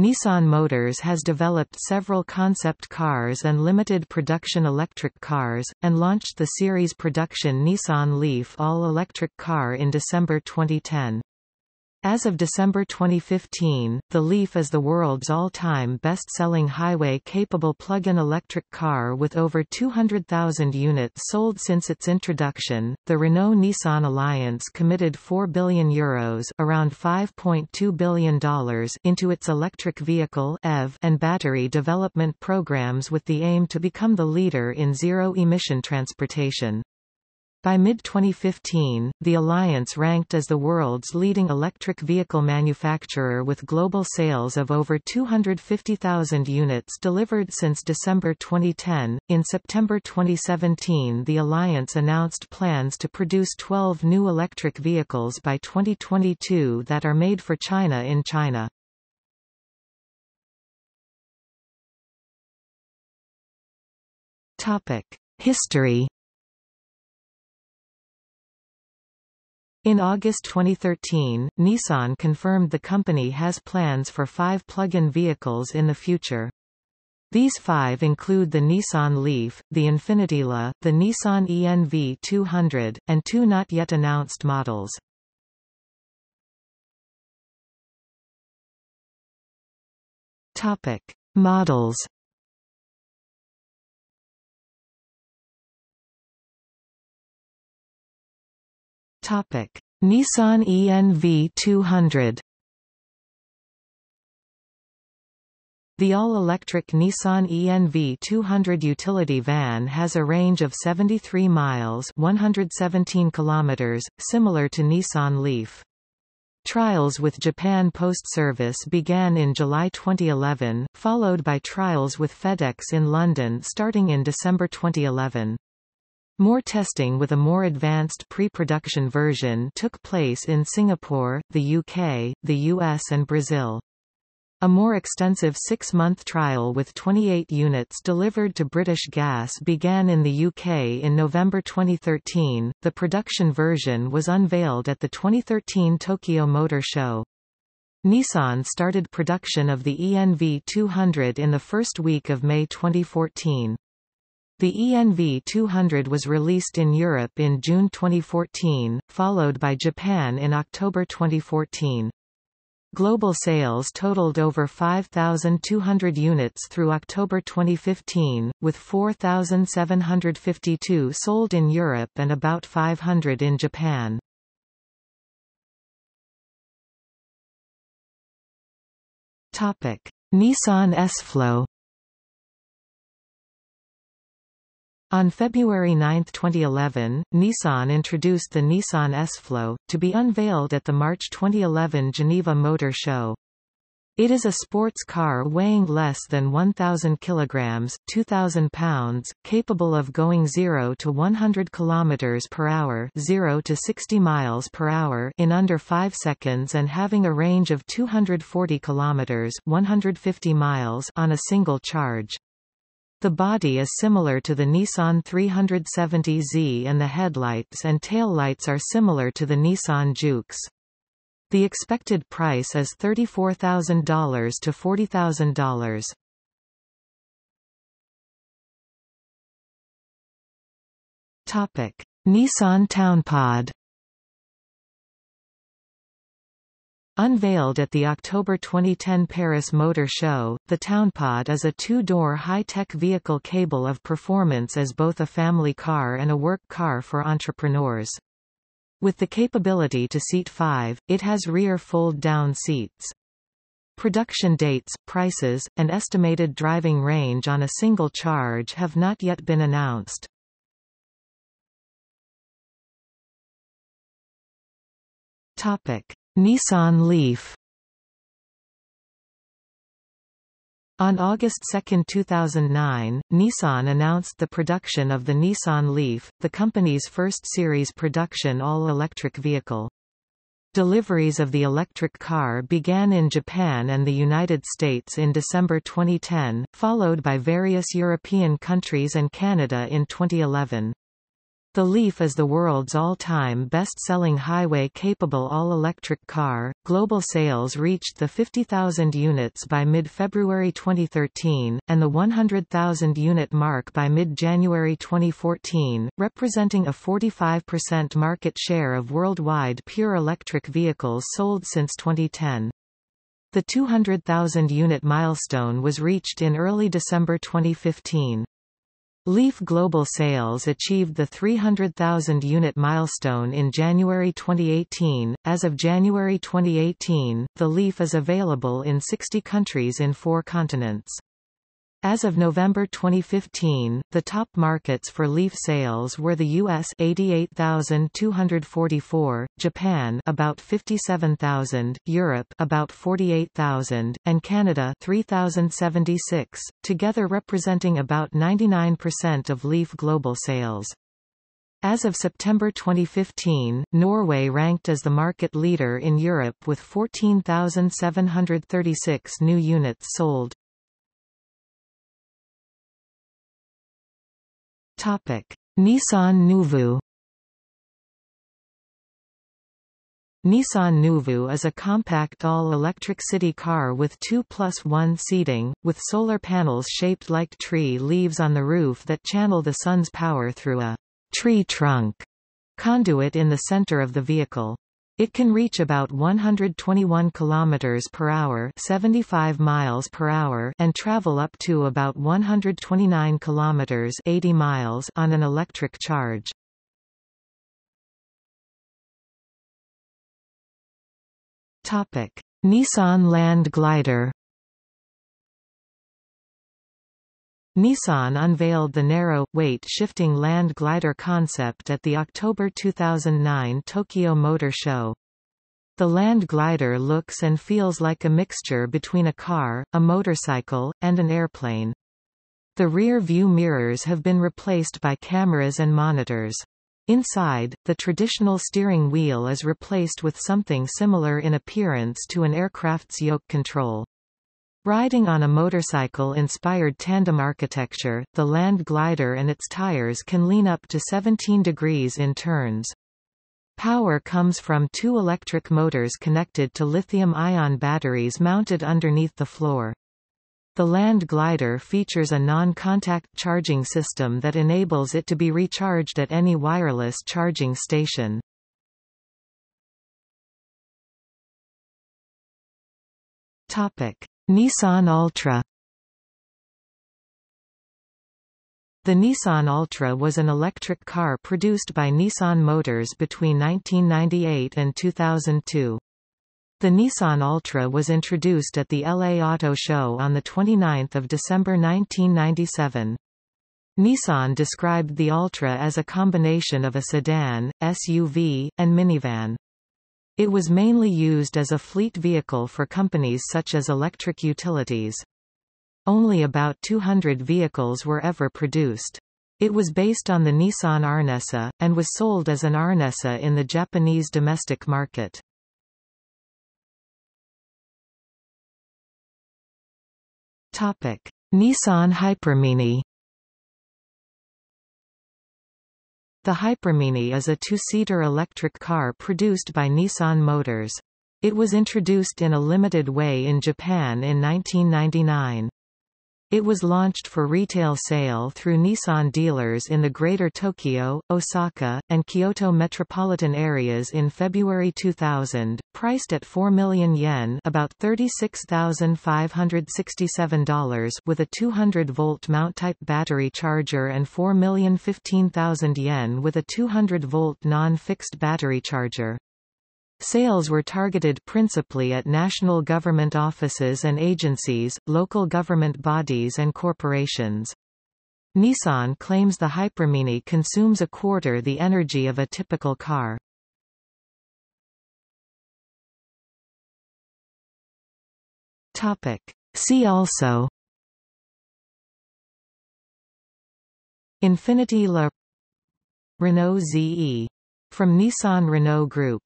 Nissan Motors has developed several concept cars and limited production electric cars, and launched the series production Nissan Leaf all-electric car in December 2010. As of December 2015, the Leaf is the world's all-time best-selling highway-capable plug-in electric car with over 200,000 units sold since its introduction. The Renault-Nissan alliance committed 4 billion euros, around $5.2 billion, into its electric vehicle (EV) and battery development programs with the aim to become the leader in zero-emission transportation. By mid-2015, the alliance ranked as the world's leading electric vehicle manufacturer with global sales of over 250,000 units delivered since December 2010. In September 2017, the alliance announced plans to produce 12 new electric vehicles by 2022 that are made for China in China. Topic: History In August 2013, Nissan confirmed the company has plans for five plug-in vehicles in the future. These five include the Nissan Leaf, the Infiniti LE, the Nissan e-NV200, and two not yet announced models. Topic: Models Topic: Nissan e-NV200. The all-electric Nissan e-NV200 utility van has a range of 73 miles 117 kilometers, similar to Nissan Leaf. Trials with Japan Post Service began in July 2011, followed by trials with FedEx in London starting in December 2011. More testing with a more advanced pre-production version took place in Singapore, the UK, the US and Brazil. A more extensive six-month trial with 28 units delivered to British Gas began in the UK in November 2013. The production version was unveiled at the 2013 Tokyo Motor Show. Nissan started production of the e-NV200 in the first week of May 2014. The e-NV200 was released in Europe in June 2014, followed by Japan in October 2014. Global sales totaled over 5,200 units through October 2015, with 4,752 sold in Europe and about 500 in Japan. Topic: Nissan Esflow On February 9, 2011, Nissan introduced the Nissan Esflow, to be unveiled at the March 2011 Geneva Motor Show. It is a sports car weighing less than 1,000 kilograms, 2,000 pounds, capable of going 0 to 100 kilometers per hour, 0 to 60 miles per hour in under 5 seconds and having a range of 240 kilometers, 150 miles on a single charge. The body is similar to the Nissan 370Z and the headlights and taillights are similar to the Nissan Jukes. The expected price is $34,000 to $40,000. Topic: Nissan Townpod Unveiled at the October 2010 Paris Motor Show, the Townpod is a two-door high-tech vehicle capable of performance as both a family car and a work car for entrepreneurs. With the capability to seat five, it has rear fold-down seats. Production dates, prices, and estimated driving range on a single charge have not yet been announced. Topic. Nissan Leaf On August 2, 2009, Nissan announced the production of the Nissan Leaf, the company's first series production all-electric vehicle. Deliveries of the electric car began in Japan and the United States in December 2010, followed by various European countries and Canada in 2011. The Leaf is the world's all-time best-selling highway-capable all-electric car. Global sales reached the 50,000 units by mid-February 2013, and the 100,000 unit mark by mid-January 2014, representing a 45% market share of worldwide pure electric vehicles sold since 2010. The 200,000 unit milestone was reached in early December 2015. Leaf global sales achieved the 300,000 unit milestone in January 2018. As of January 2018, the Leaf is available in 60 countries in four continents. As of November 2015, the top markets for Leaf sales were the US 88,244, Japan about 57,000, Europe about 48,000, and Canada 3,076, together representing about 99% of Leaf global sales. As of September 2015, Norway ranked as the market leader in Europe with 14,736 new units sold. Topic: Nissan Nuvu Nissan Nuvu is a compact all-electric city car with 2 plus 1 seating, with solar panels shaped like tree leaves on the roof that channel the sun's power through a tree trunk conduit in the center of the vehicle. It can reach about 121 km per hour, 75 miles per hour, and travel up to about 129 km, 80 miles on an electric charge. Topic: Nissan Land Glider. Nissan unveiled the narrow, weight-shifting land glider concept at the October 2009 Tokyo Motor Show. The land glider looks and feels like a mixture between a car, a motorcycle, and an airplane. The rear view mirrors have been replaced by cameras and monitors. Inside, the traditional steering wheel is replaced with something similar in appearance to an aircraft's yoke control. Riding on a motorcycle-inspired tandem architecture, the land glider and its tires can lean up to 17 degrees in turns. Power comes from two electric motors connected to lithium-ion batteries mounted underneath the floor. The land glider features a non-contact charging system that enables it to be recharged at any wireless charging station. Topic: Nissan Altra The Nissan Altra was an electric car produced by Nissan Motors between 1998 and 2002. The Nissan Altra was introduced at the LA Auto Show on 29 December 1997. Nissan described the Altra as a combination of a sedan, SUV, and minivan. It was mainly used as a fleet vehicle for companies such as electric utilities. Only about 200 vehicles were ever produced. It was based on the Nissan R'nessa, and was sold as an R'nessa in the Japanese domestic market. Topic. Nissan Hypermini The Hypermini is a two-seater electric car produced by Nissan Motors. It was introduced in a limited way in Japan in 1999. It was launched for retail sale through Nissan dealers in the Greater Tokyo, Osaka, and Kyoto metropolitan areas in February 2000, priced at 4 million yen about $36,567 with a 200-volt mount-type battery charger and 4,015,000 yen with a 200-volt non-fixed battery charger. Sales were targeted principally at national government offices and agencies, local government bodies and corporations. Nissan claims the Hypermini consumes a quarter the energy of a typical car. Topic. See also Infiniti LE Renault ZE. From Nissan Renault Group